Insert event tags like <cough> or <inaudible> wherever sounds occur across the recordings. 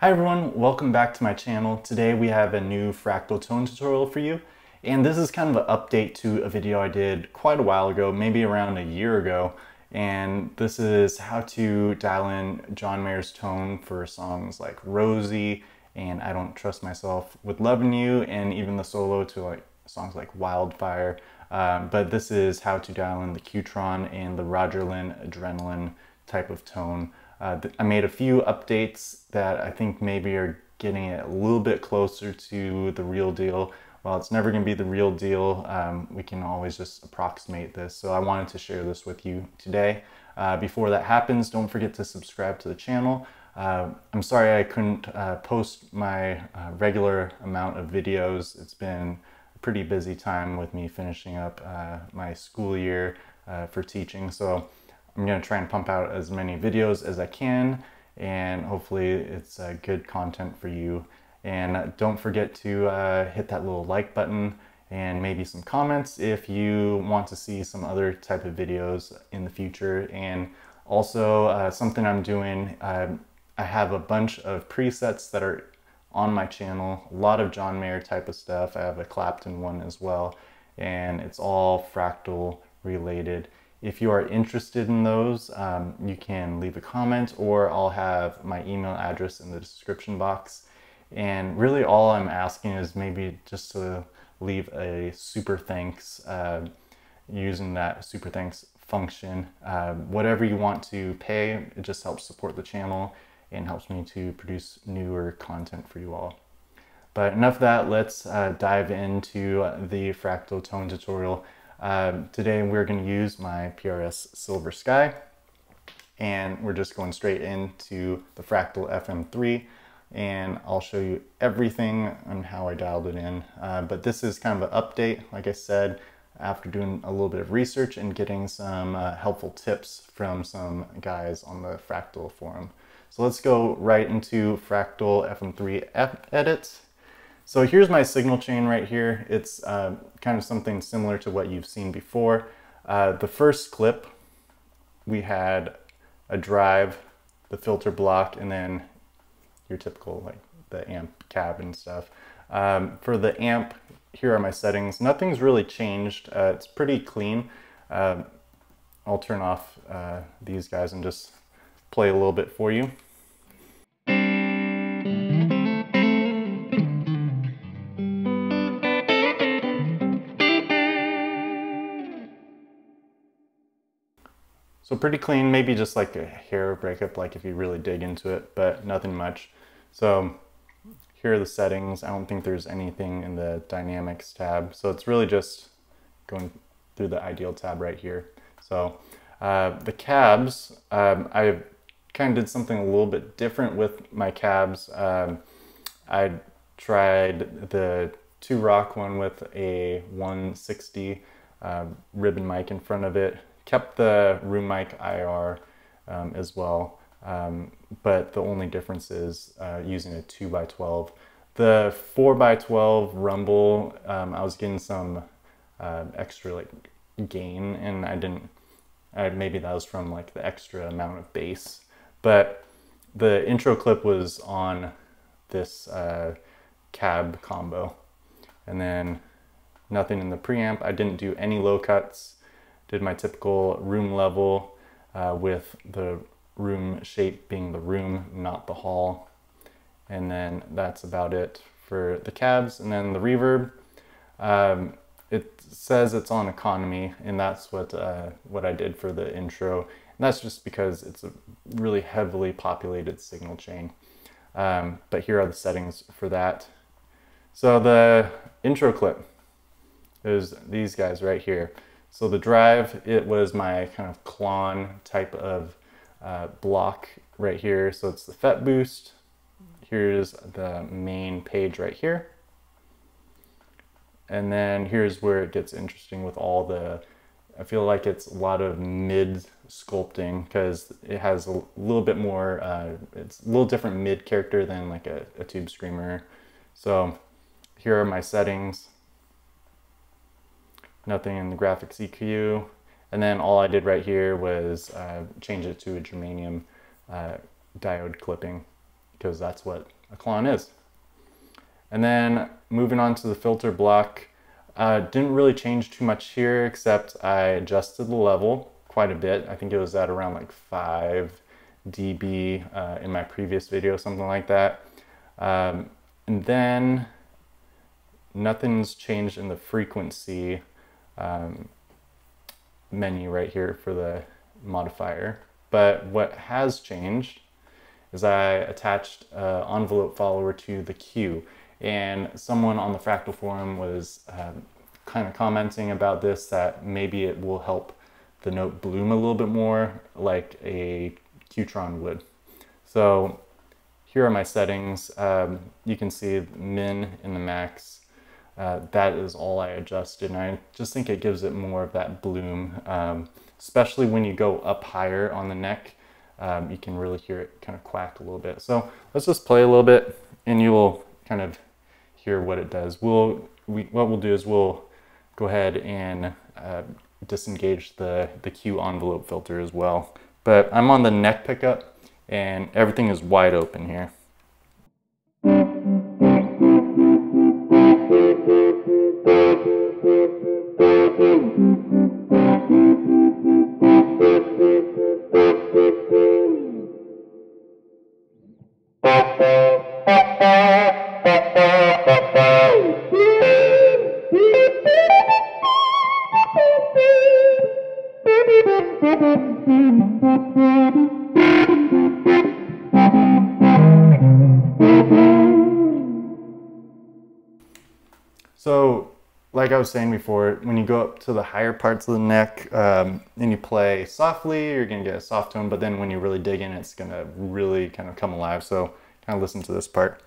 Hi everyone, welcome back to my channel. Today we have a new fractal tone tutorial for you. And this is kind of an update to a video I did quite a while ago, maybe around a year ago. And this is how to dial in John Mayer's tone for songs like Rosie and I Don't Trust Myself with Loving You and even the solo to like songs like Wildfire. Um, but this is how to dial in the Qtron and the Roger Linn Adrenalinn type of tone. Uh, I made a few updates that I think maybe are getting it a little bit closer to the real deal. While it's never going to be the real deal, um, we can always just approximate this. So I wanted to share this with you today. Uh, before that happens, don't forget to subscribe to the channel. Uh, I'm sorry I couldn't uh, post my uh, regular amount of videos. It's been a pretty busy time with me finishing up uh, my school year uh, for teaching. So I'm going to try and pump out as many videos as I can and hopefully it's uh, good content for you. And don't forget to uh, hit that little like button and maybe some comments if you want to see some other type of videos in the future. And also uh, something I'm doing, um, I have a bunch of presets that are on my channel, a lot of John Mayer type of stuff. I have a Clapton one as well, and it's all fractal related. If you are interested in those, um, you can leave a comment or I'll have my email address in the description box. And really all I'm asking is maybe just to leave a super thanks uh, using that super thanks function. Uh, whatever you want to pay, it just helps support the channel and helps me to produce newer content for you all. But enough of that, let's uh, dive into the fractal tone tutorial. Um, today we're going to use my PRS Silver Sky and we're just going straight into the Fractal FM3 and I'll show you everything on how I dialed it in. Uh, but this is kind of an update, like I said, after doing a little bit of research and getting some uh, helpful tips from some guys on the Fractal forum. So let's go right into Fractal FM3 edit so here's my signal chain right here. It's uh, kind of something similar to what you've seen before. Uh, the first clip, we had a drive, the filter block, and then your typical like the amp cab and stuff. Um, for the amp, here are my settings. Nothing's really changed. Uh, it's pretty clean. Um, I'll turn off uh, these guys and just play a little bit for you. So pretty clean, maybe just like a hair breakup, like if you really dig into it, but nothing much. So here are the settings. I don't think there's anything in the dynamics tab. So it's really just going through the ideal tab right here. So uh, the cabs, um, I kind of did something a little bit different with my cabs. Um, I tried the Two-Rock one with a 160 uh, ribbon mic in front of it kept the room mic IR um, as well, um, but the only difference is uh, using a 2x12. The 4x12 Rumble, um, I was getting some uh, extra like gain and I didn't, uh, maybe that was from like the extra amount of bass, but the intro clip was on this uh, cab combo and then nothing in the preamp. I didn't do any low cuts did my typical room level uh, with the room shape being the room, not the hall. And then that's about it for the cabs. And then the reverb, um, it says it's on economy, and that's what uh, what I did for the intro. And that's just because it's a really heavily populated signal chain. Um, but here are the settings for that. So the intro clip is these guys right here. So the drive, it was my kind of Klon type of uh, block right here. So it's the FET boost. Here's the main page right here. And then here's where it gets interesting with all the, I feel like it's a lot of mid sculpting because it has a little bit more, uh, it's a little different mid character than like a, a tube screamer. So here are my settings. Nothing in the graphics EQ. And then all I did right here was uh, change it to a germanium uh, diode clipping because that's what a Klon is. And then moving on to the filter block, uh, didn't really change too much here except I adjusted the level quite a bit. I think it was at around like 5 dB uh, in my previous video, something like that. Um, and then nothing's changed in the frequency um, menu right here for the modifier. But what has changed is I attached an envelope follower to the Q. And someone on the Fractal forum was um, kind of commenting about this, that maybe it will help the note bloom a little bit more like a Qtron would. So here are my settings. Um, you can see min in the max. Uh, that is all I adjusted. And I just think it gives it more of that bloom, um, especially when you go up higher on the neck. Um, you can really hear it kind of quack a little bit. So let's just play a little bit and you will kind of hear what it does. We'll, we, what we'll do is we'll go ahead and uh, disengage the, the Q envelope filter as well. But I'm on the neck pickup and everything is wide open here. So, like I was saying before, when you go up to the higher parts of the neck um, and you play softly, you're gonna get a soft tone, but then when you really dig in, it's gonna really kind of come alive. So, kind of listen to this part.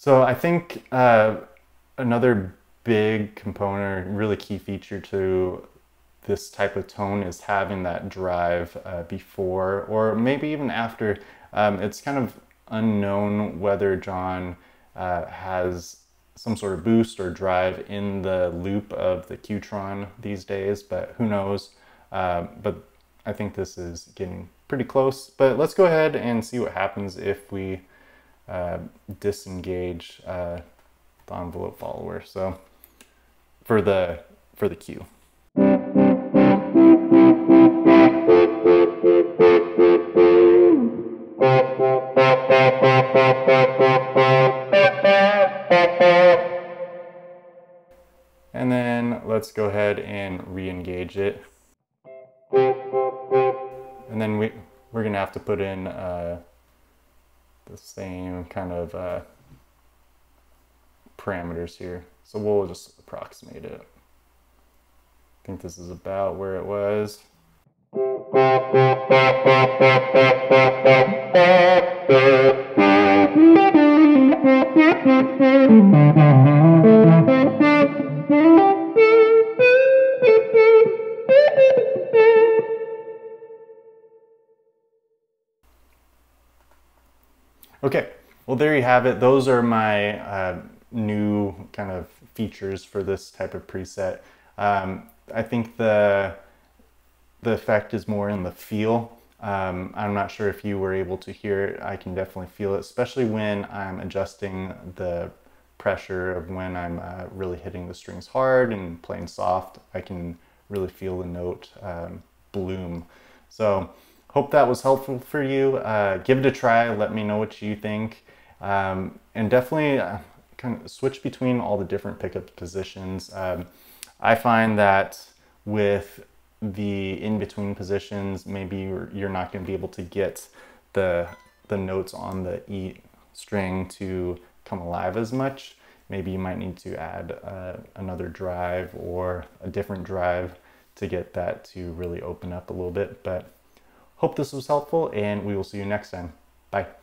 So I think uh, another big component, really key feature to this type of tone is having that drive uh, before or maybe even after. Um, it's kind of unknown whether John uh, has some sort of boost or drive in the loop of the Qtron these days, but who knows. Uh, but I think this is getting pretty close. But let's go ahead and see what happens if we uh, disengage uh, the envelope follower. So for the for the Q. And then let's go ahead and re-engage it. And then we, we're gonna have to put in uh, the same kind of uh, parameters here. So we'll just approximate it. I think this is about where it was. <laughs> Okay, well there you have it. Those are my uh, new kind of features for this type of preset. Um, I think the the effect is more in the feel. Um, I'm not sure if you were able to hear it. I can definitely feel it, especially when I'm adjusting the pressure of when I'm uh, really hitting the strings hard and playing soft. I can really feel the note um, bloom. So hope that was helpful for you. Uh, give it a try. Let me know what you think. Um, and definitely uh, kind of switch between all the different pickup positions. Um, I find that with the in-between positions, maybe you're, you're not going to be able to get the, the notes on the E string to come alive as much. Maybe you might need to add uh, another drive or a different drive to get that to really open up a little bit. But hope this was helpful and we will see you next time. Bye.